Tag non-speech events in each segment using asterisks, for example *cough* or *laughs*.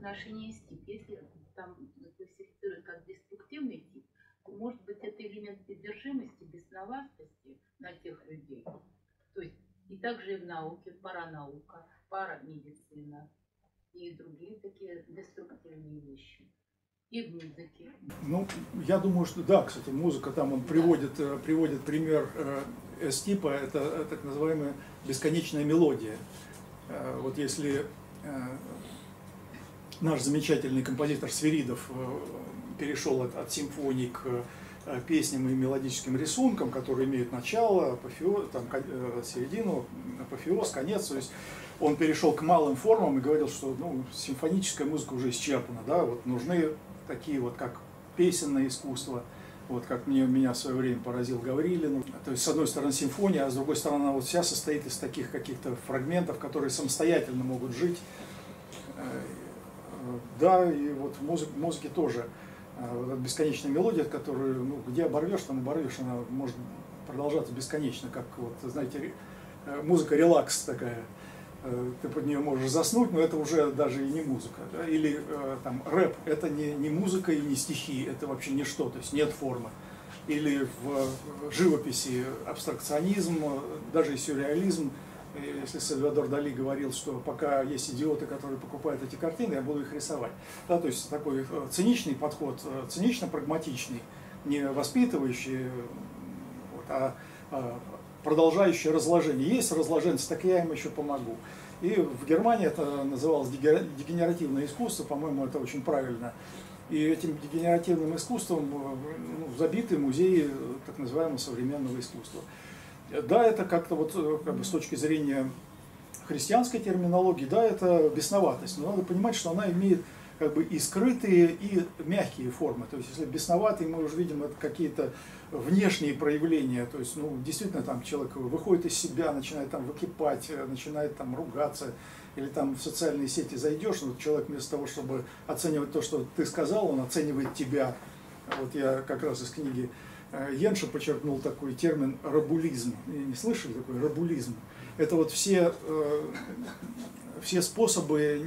отношении стип. Если там классифицируют как деструктивный тип, то может быть это элемент одержимости, бесноватости на тех людей. То есть и также и в науке, паранаука, парамедицина и другие такие деструктивные вещи. И в музыке. Ну, я думаю, что да, кстати, музыка там он приводит, э, приводит пример э, S-типа, это э, так называемая бесконечная мелодия. Вот если наш замечательный композитор Свиридов перешел от, от симфонии к песням и мелодическим рисункам, которые имеют начало, апофеоз, там, середину, апофеоз, конец. То есть он перешел к малым формам и говорил, что ну, симфоническая музыка уже исчерпана, да, вот нужны такие вот, как песенное искусство, вот как мне, меня в свое время поразил Гаврилин. То есть, с одной стороны, симфония, а с другой стороны, она вот вся состоит из таких каких-то фрагментов, которые самостоятельно могут жить. Да, и вот в музыке, музыке тоже э, вот эта бесконечная мелодия, которую, ну, где оборвешь, там оборвешь, она может продолжаться бесконечно, как вот, знаете, э, музыка релакс такая. Э, ты под нее можешь заснуть, но это уже даже и не музыка. Да? Или там рэп – это не, не музыка и не стихи, это вообще ничто, то есть нет формы. Или в живописи абстракционизм, даже и сюрреализм. Если Сальвадор Дали говорил, что пока есть идиоты, которые покупают эти картины, я буду их рисовать. Да, то есть такой э, циничный подход, цинично-прагматичный, не воспитывающий, вот, а, а продолжающее разложение. Есть разложенцы, так я им еще помогу. И в Германии это называлось дегенеративное искусство, по-моему, это очень правильно. И этим дегенеративным искусством ну, забиты музеи так называемого современного искусства. Да, это как-то вот как бы с точки зрения христианской терминологии, да, это бесноватость. Но надо понимать, что она имеет как бы и скрытые, и мягкие формы. То есть, если бесноватый, мы уже видим это какие-то внешние проявления. То есть, ну, действительно, там человек выходит из себя, начинает там выкипать, э, начинает там ругаться, или там в социальные сети зайдешь, вот человек вместо того, чтобы оценивать то, что ты сказал, он оценивает тебя. Вот я как раз из книги э, Йенша подчеркнул такой термин рабулизм. Не слышали такой рабулизм? Это вот все, э, все способы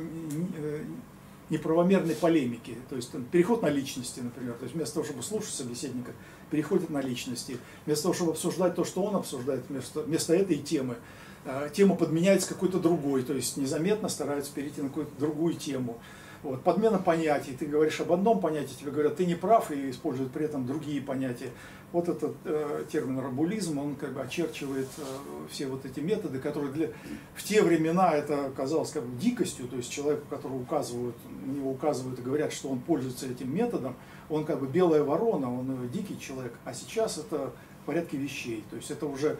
неправомерной полемики, то есть переход на личности, например, то есть вместо того, чтобы слушать собеседника, переходит на личности, вместо того, чтобы обсуждать то, что он обсуждает, вместо, вместо этой темы, э, тема подменяется какой-то другой, то есть незаметно стараются перейти на какую-то другую тему. Вот, подмена понятий, ты говоришь об одном понятии, тебе говорят, ты не прав, и используют при этом другие понятия. Вот этот э, термин рабулизм, он как бы очерчивает э, все вот эти методы, которые для, в те времена это казалось как бы дикостью, то есть человеку, которого указывают, на него указывают и говорят, что он пользуется этим методом, он как бы белая ворона, он дикий человек, а сейчас это в порядке вещей, то есть это уже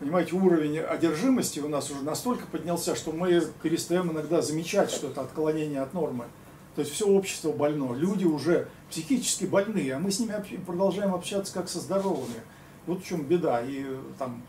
Понимаете, уровень одержимости у нас уже настолько поднялся, что мы перестаем иногда замечать что это отклонение от нормы. То есть все общество больно, люди уже психически больные, а мы с ними продолжаем общаться как со здоровыми. Вот в чем беда. И там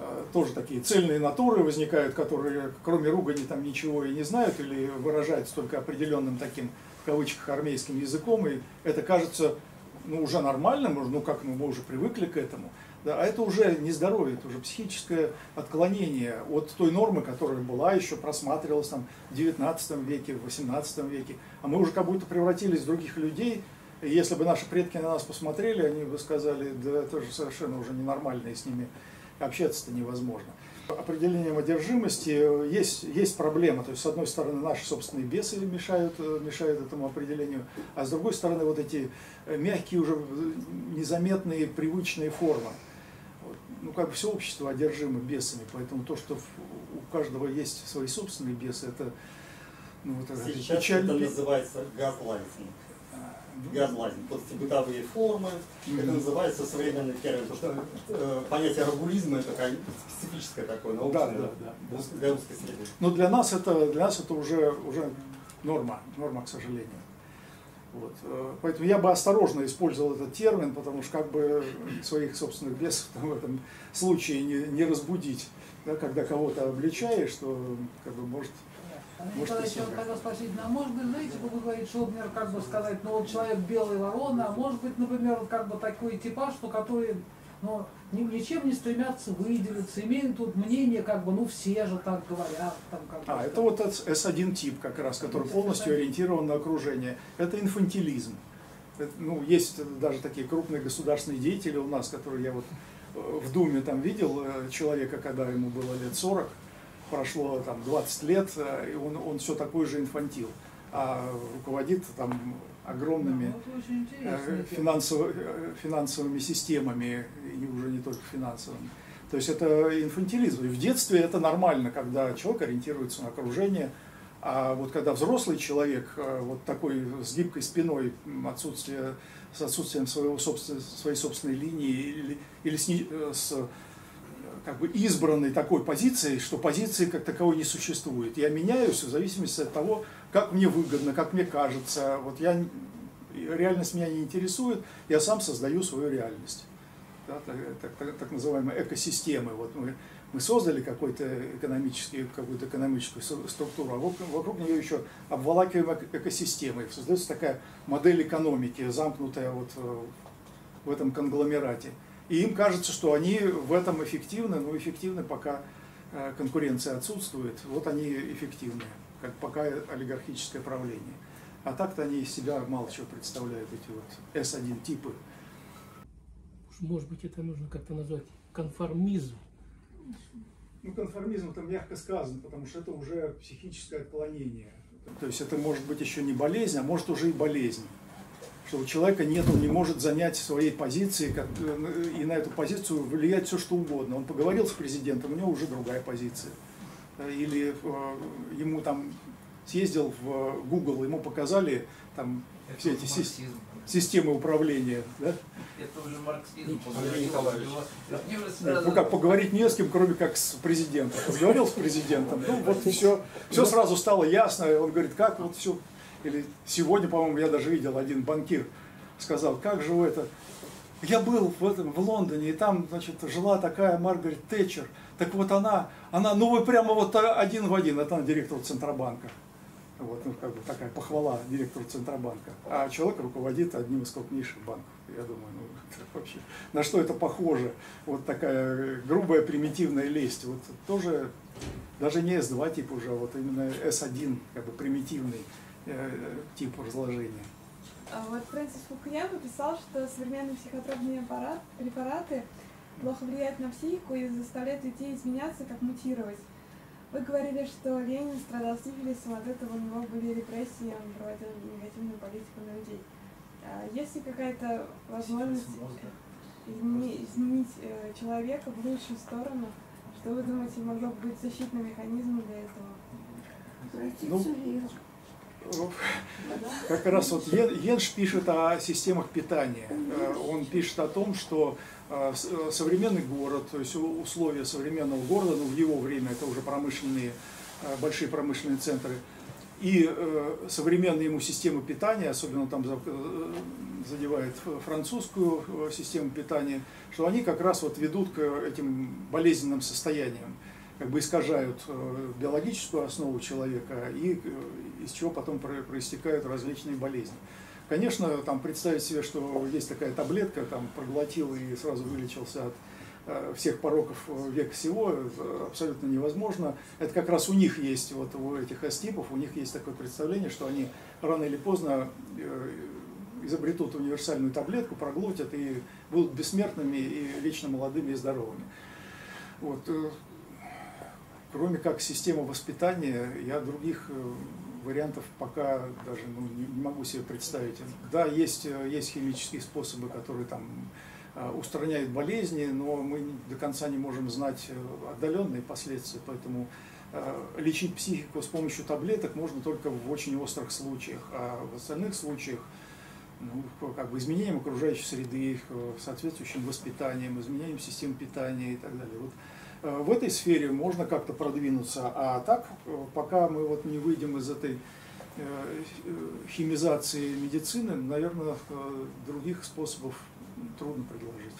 э, тоже такие цельные натуры возникают, которые кроме ругани там ничего и не знают или выражаются только определенным таким в кавычках армейским языком, и это кажется ну, уже нормальным, ну как ну, мы уже привыкли к этому. Да, а это уже не здоровье, это уже психическое отклонение от той нормы, которая была еще, просматривалась там, в 19 веке, в 18 веке. А мы уже как будто превратились в других людей. И если бы наши предки на нас посмотрели, они бы сказали, да это же совершенно уже ненормально, и с ними общаться-то невозможно. Определением одержимости есть, есть проблема. То есть, с одной стороны, наши собственные бесы мешают, мешают этому определению, а с другой стороны, вот эти мягкие, уже незаметные, привычные формы ну, как бы все общество одержимо бесами, поэтому то, что у каждого есть свои собственные бесы, это, ну, это Сейчас печаль... это называется газлайтинг. Газлайтинг, вот эти бытовые формы, mm-hmm. это называется современный термин, потому что э, понятие рабулизма это специфическое такое, научное, да, да, да, для узкой среды. Но для нас это, для нас это уже, уже норма, норма, к сожалению. Вот. Э, поэтому я бы осторожно использовал этот термин, потому что как бы своих собственных бесов в этом случае не, не разбудить. Да, когда кого-то обличаешь, что как бы может Николаевич, я хотел спросить, ну, а может быть, знаете, вы говорите, что, например, как бы сказать, ну вот человек белый ворона, а может быть, например, как бы такой типаж, что который но ни, ничем не стремятся выделиться, имеют тут мнение, как бы, ну все же так говорят. Там, как а, это вот S1 тип как раз, который полностью ориентирован на окружение. Это инфантилизм. Это, ну, есть даже такие крупные государственные деятели у нас, которые я вот э, в Думе там видел э, человека, когда ему было лет 40, прошло там 20 лет, э, и он, он все такой же инфантил, а руководит там огромными ну, финансово, финансовыми системами, и уже не только финансовыми. То есть это инфантилизм. И в детстве это нормально, когда человек ориентируется на окружение, а вот когда взрослый человек, э, вот такой с гибкой спиной, отсутствие, с отсутствием своего собственной, своей собственной линии или, или с, э, с как бы избранной такой позицией, что позиции как таковой не существует. Я меняюсь в зависимости от того, как мне выгодно, как мне кажется. Вот я, реальность меня не интересует, я сам создаю свою реальность. Да, так, так, так называемые экосистемы. Вот мы мы создали какой-то экономический, какую-то экономическую структуру, а вокруг, вокруг нее еще обволакиваем экосистемой. Создается такая модель экономики, замкнутая вот э, в этом конгломерате. И им кажется, что они в этом эффективны, но эффективны пока э, конкуренция отсутствует, вот они эффективны, как пока олигархическое правление. А так-то они из себя мало чего представляют, эти вот S1 типы. Может быть, это нужно как-то назвать конформизм ну, конформизм это мягко сказано, потому что это уже психическое отклонение. То есть это может быть еще не болезнь, а может уже и болезнь. Что у человека нет, он не может занять своей позиции, как, э, и на эту позицию влиять все что угодно. Он поговорил с президентом, у него уже другая позиция. Или э, ему там съездил в Google, ему показали там это все эти марксизм. системы управления. Да? Это уже марксизм. Ну как, поговорить не с кем, кроме как с президентом. Поговорил с президентом, ну вот все, все сразу стало ясно. Он говорит, как вот все. Или сегодня, по-моему, я даже видел один банкир, сказал, как же вы это... Я был в, этом, в Лондоне, и там, значит, жила такая Маргарет Тэтчер. Так вот она, она, ну вы прямо вот один в один, это она директор Центробанка. Вот, ну, как бы такая похвала директору Центробанка. А человек руководит одним из крупнейших банков. Я думаю, ну *laughs* вообще, на что это похоже? Вот такая грубая примитивная лесть. Вот тоже даже не S2 тип уже, а вот именно S1, как бы примитивный э, тип разложения. А вот Фрэнсис Фукуяма писал, что современные психотропные аппарат, препараты плохо влияют на психику и заставляют людей изменяться, как мутировать. Вы говорили, что Ленин страдал сифилисом, от этого у него были репрессии, он проводил негативную политику на людей. А есть ли какая-то возможность изменить, изменить э, человека в лучшую сторону? Что вы думаете, могло быть защитный механизм для этого? Ну, как раз вот Йенш пишет о системах питания. Э, он пишет о том, что а, э, современный город, то есть условия современного города, ну в его время это уже промышленные, большие промышленные центры, и э, современные ему системы питания, особенно там э, задевает французскую систему питания, что они как раз вот ведут к этим болезненным состояниям, как бы искажают биологическую основу человека и из чего потом проистекают различные болезни. Конечно, там представить себе, что есть такая таблетка, там проглотил и сразу вылечился от э, всех пороков века всего, абсолютно невозможно. Это как раз у них есть, вот у этих астипов, у них есть такое представление, что они рано или поздно э, изобретут универсальную таблетку, проглотят и будут бессмертными и вечно молодыми и здоровыми. Вот. Э, кроме как система воспитания, я других вариантов пока даже ну, не, могу себе представить. Да, есть, э, есть химические способы, которые там э, устраняют болезни, но мы до конца не можем знать э, отдаленные последствия, поэтому лечить психику с помощью таблеток можно только в очень острых случаях, а в остальных случаях ну, как бы изменением окружающей среды, соответствующим воспитанием, изменением систем питания и так далее. Вот Э, в этой сфере можно как-то продвинуться, а так, э, пока мы вот не выйдем из этой э, химизации медицины, наверное, других способов трудно предложить.